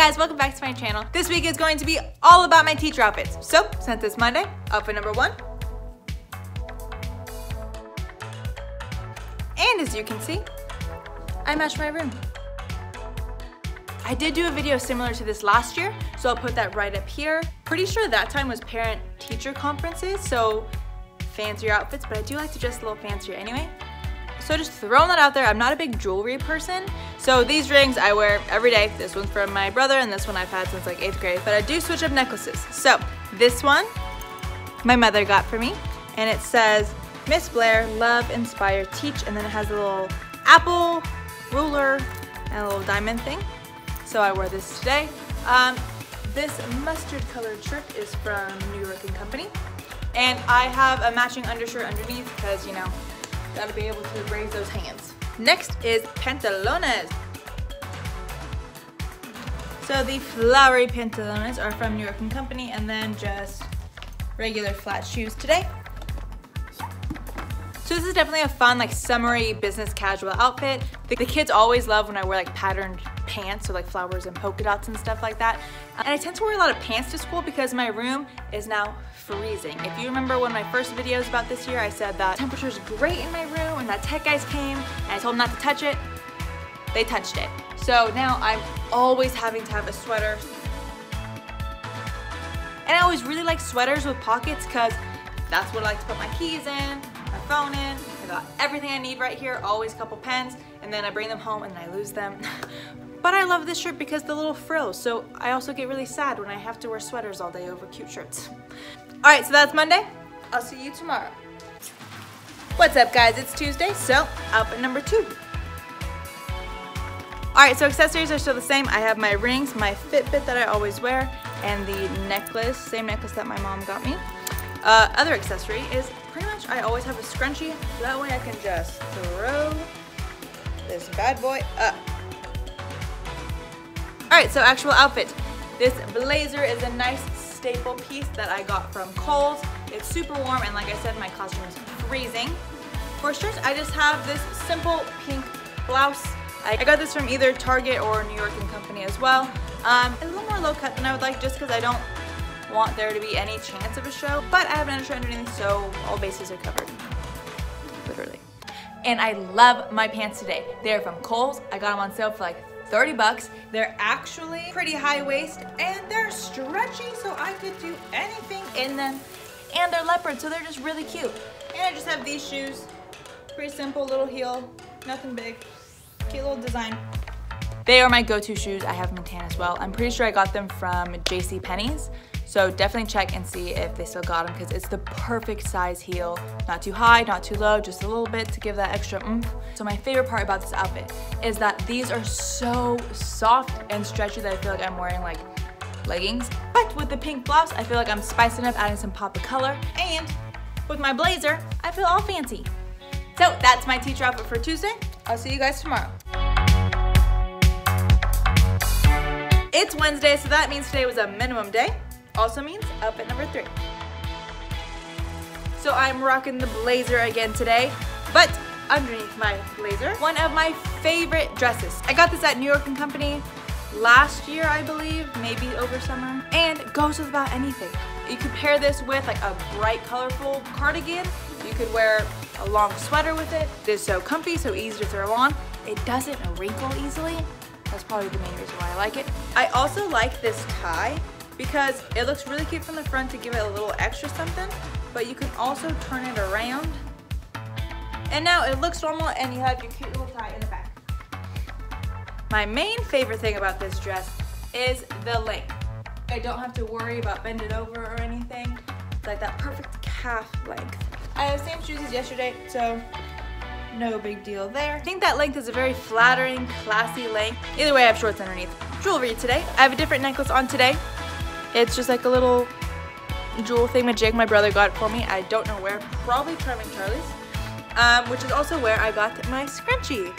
guys, welcome back to my channel. This week is going to be all about my teacher outfits. So, since it's Monday, outfit number one. And as you can see, I matched my room. I did do a video similar to this last year, so I'll put that right up here. Pretty sure that time was parent-teacher conferences, so fancier outfits, but I do like to dress a little fancier anyway. So just throwing that out there, I'm not a big jewelry person. So these rings I wear every day. This one's from my brother and this one I've had since like eighth grade. But I do switch up necklaces. So this one, my mother got for me. And it says, Miss Blair, love, inspire, teach. And then it has a little apple, ruler, and a little diamond thing. So I wore this today. Um, this mustard colored shirt is from New York & Company. And I have a matching undershirt underneath because, you know, Gotta be able to raise those hands. Next is pantalones. So the flowery pantalones are from New York & Company and then just regular flat shoes today. So this is definitely a fun, like summery business casual outfit. The, the, kids always love when I wear like patterned pants, so like flowers and polka dots and stuff like that. And I tend to wear a lot of pants to school because my room is now freezing. If you remember one of my first videos about this year, I said that temperature's great in my room and that tech guys came and I told them not to touch it. They touched it. So now I'm always having to have a sweater. And I always really like sweaters with pockets because that's what I like to put my keys in my phone in. I got everything I need right here, always a couple pens, and then I bring them home and I lose them. but I love this shirt because the little frills, so I also get really sad when I have to wear sweaters all day over cute shirts. All right, so that's Monday. I'll see you tomorrow. What's up guys, it's Tuesday, so outfit number two. All right, so accessories are still the same. I have my rings, my Fitbit that I always wear, and the necklace, same necklace that my mom got me. Uh, other accessory is pretty much I always have a scrunchie, so that way I can just throw this bad boy up. Alright, so actual outfit. This blazer is a nice staple piece that I got from Kohl's. It's super warm and like I said, my costume is freezing. For shirts, I just have this simple pink blouse. I got this from either Target or New York & Company as well. Um, a little more low cut than I would like just because I don't want there to be any chance of a show, but I have an undershirt underneath, so all bases are covered, literally. And I love my pants today. They're from Kohl's. I got them on sale for like 30 bucks. They're actually pretty high waist and they're stretchy so I could do anything in them. And they're leopard, so they're just really cute. And I just have these shoes. Pretty simple little heel, nothing big. Cute little design. They are my go-to shoes. I have them in tan as well. I'm pretty sure I got them from J.C. Penney's. So definitely check and see if they still got them because it's the perfect size heel. Not too high, not too low, just a little bit to give that extra oomph. So my favorite part about this outfit is that these are so soft and stretchy that I feel like I'm wearing like leggings. But with the pink blouse, I feel like I'm spicing up, adding some pop of color. And with my blazer, I feel all fancy. So that's my teacher outfit for Tuesday. I'll see you guys tomorrow. It's Wednesday, so that means today was a minimum day also means outfit number three. So I'm rocking the blazer again today, but underneath my blazer, one of my favorite dresses. I got this at New York & Company last year, I believe, maybe over summer, and goes with about anything. You could pair this with like a bright, colorful cardigan. You could wear a long sweater with it. It's so comfy, so easy to throw on. It doesn't wrinkle easily. That's probably the main reason why I like it. I also like this tie because it looks really cute from the front to give it a little extra something, but you can also turn it around. And now it looks normal and you have your cute little tie in the back. My main favorite thing about this dress is the length. I don't have to worry about bending over or anything. It's like that perfect calf length. I have the same shoes as yesterday, so no big deal there. I think that length is a very flattering, classy length. Either way, I have shorts underneath. Jewelry today. I have a different necklace on today. It's just like a little jewel thingamajig my brother got for me. I don't know where, probably Charming Charlie's, um, which is also where I got my scrunchie.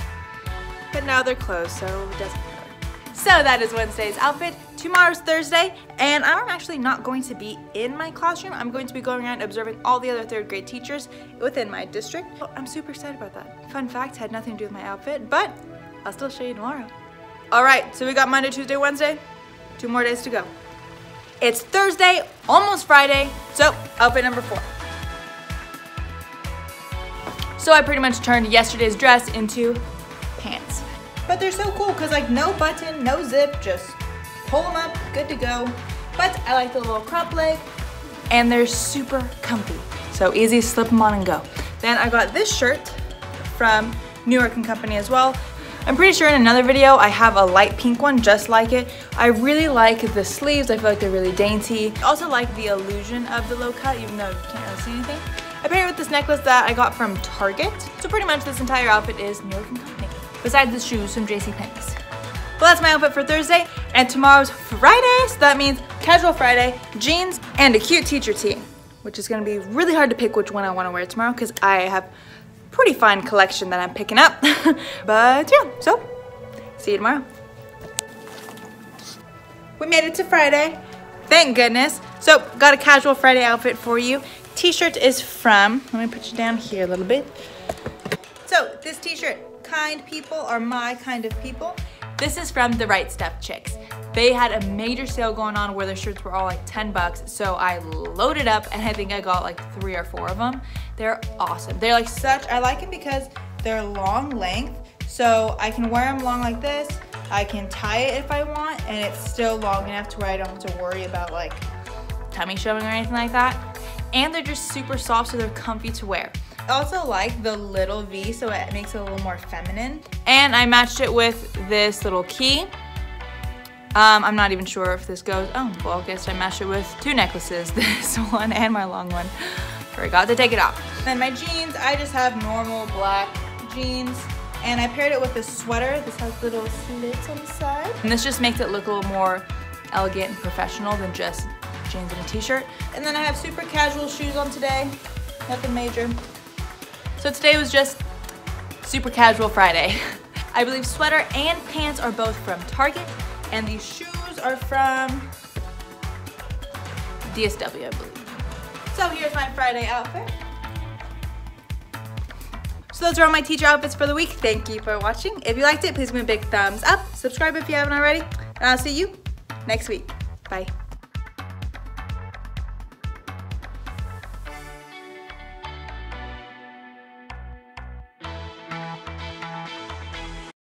But now they're closed, so it doesn't matter. So that is Wednesday's outfit. Tomorrow's Thursday, and I'm actually not going to be in my classroom. I'm going to be going around observing all the other third grade teachers within my district. Oh, I'm super excited about that. Fun fact, had nothing to do with my outfit, but I'll still show you tomorrow. All right, so we got Monday, Tuesday, Wednesday. Two more days to go. It's Thursday, almost Friday, so outfit number four. So I pretty much turned yesterday's dress into pants. But they're so cool because like no button, no zip, just pull them up, good to go. But I like the little crop leg and they're super comfy. So easy, slip them on and go. Then I got this shirt from New York and Company as well. I'm pretty sure in another video I have a light pink one just like it. I really like the sleeves, I feel like they're really dainty. I also like the illusion of the low cut even though you can't really see anything. I paired it with this necklace that I got from Target. So pretty much this entire outfit is New York and Company. Besides the shoes from JCPenney's. Well, that's my outfit for Thursday, and tomorrow's Friday, so that means casual Friday, jeans, and a cute teacher tee, which is gonna be really hard to pick which one I wanna wear tomorrow because I have pretty fine collection that I'm picking up. but yeah, so see you tomorrow. We made it to Friday. Thank goodness. So got a casual Friday outfit for you. T-shirt is from, let me put you down here a little bit. So this t-shirt, kind people are my kind of people. This is from the Right Stuff Chicks. They had a major sale going on where their shirts were all like 10 bucks. So I loaded up and I think I got like three or four of them. They're awesome. They're like such, I like it because they're long length. So I can wear them long like this. I can tie it if I want and it's still long enough to where I don't have to worry about like tummy showing or anything like that and they're just super soft so they're comfy to wear. I also like the little V so it makes it a little more feminine. And I matched it with this little key. Um, I'm not even sure if this goes, oh, well I guess I matched it with two necklaces, this one and my long one. Forgot to take it off. Then my jeans, I just have normal black jeans and I paired it with this sweater. This has little slits on the side. And this just makes it look a little more elegant and professional than just jeans and a t-shirt. And then I have super casual shoes on today, nothing major. So today was just super casual Friday. I believe sweater and pants are both from Target, and these shoes are from DSW, I believe. So here's my Friday outfit. So those are all my teacher outfits for the week. Thank you for watching. If you liked it, please give me a big thumbs up. Subscribe if you haven't already. And I'll see you next week. Bye.